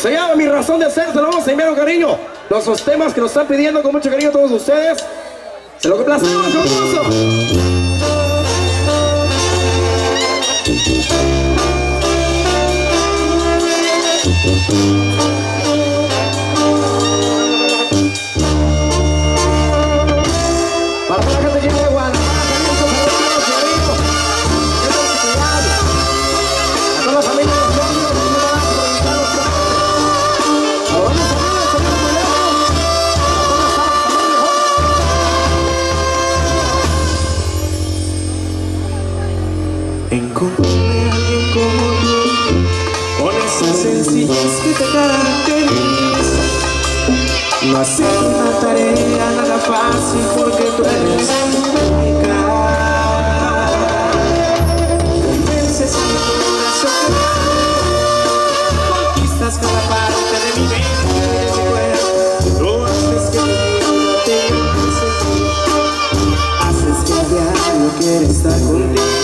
Se llama Mi Razón de Ser, se lo vamos a enviar con cariño. Los dos temas que nos están pidiendo con mucho cariño todos ustedes. Se lo complacemos, un gusto. Para la gente que llega de Guadalajara, también un saludo a los cariños, a toda la. feliz que te hagan feliz No ha sido una tarea nada fácil porque tú eres única. Convences a mi corazón. Conquistas cada parte de mi mente Lo haces que mi vida te hace Haces que a diario quiera estar contigo.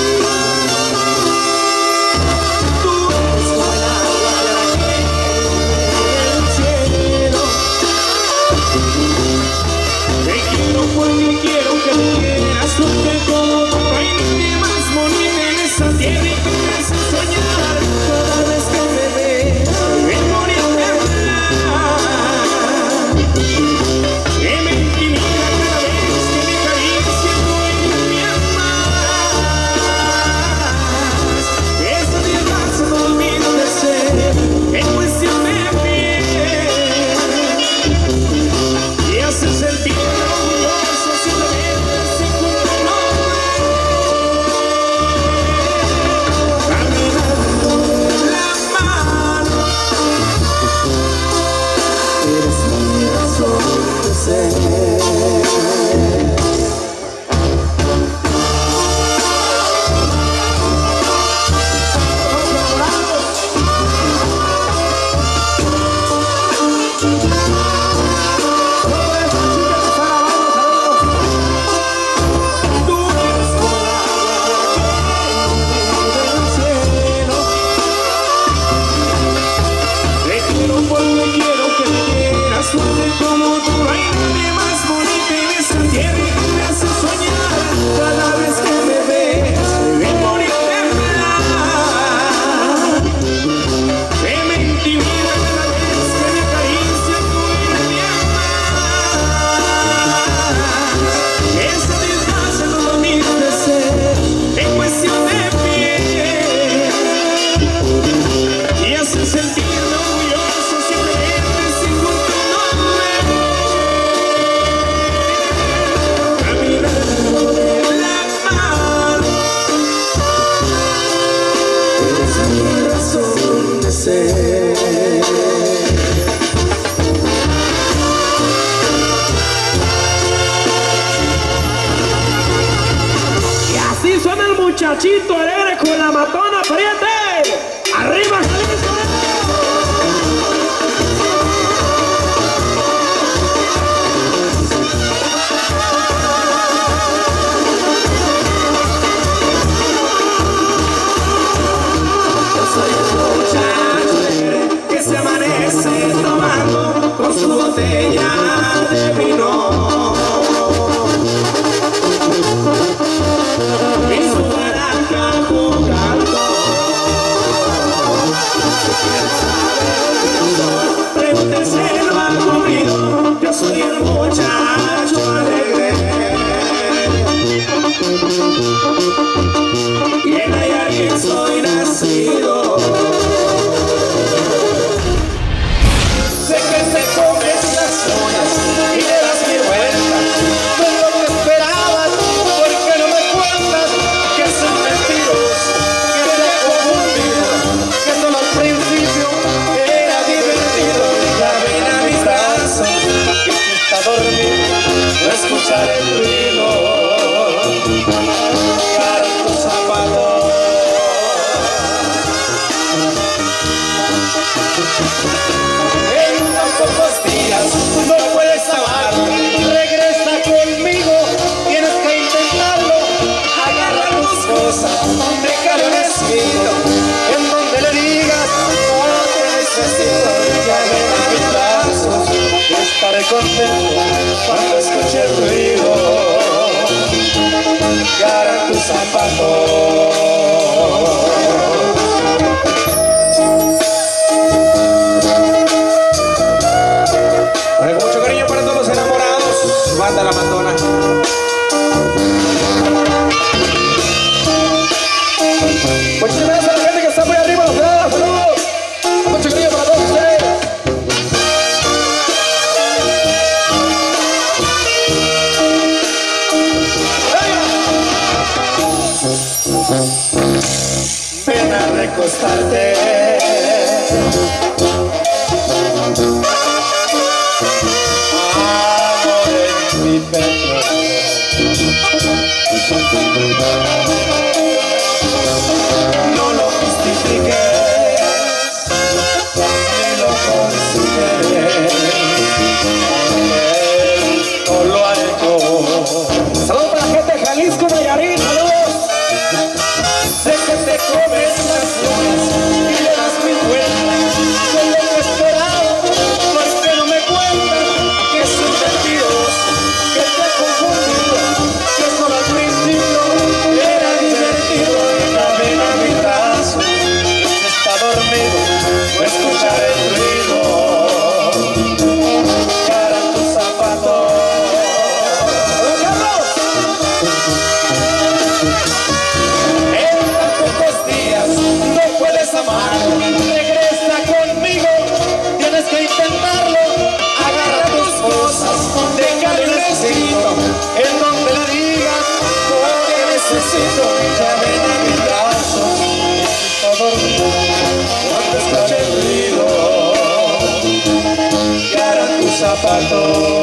Y así suena el muchachito alegre con la matona, apriete. Arriba escuchar el ruido para tus zapatos. En unos pocos días no puedes amarlo, regresa conmigo, tienes que intentarlo, agarra tus cosas, déjalo escrito, en donde le digas, no te necesito, ya ven a mis brazos, estaré contento para escuchar el ruido. Cara tus zapatos. accostarte. Amore mi perdo. Non ho visti perché necesito llave mi brazo. Dormido cuando Y zapatos.